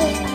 love.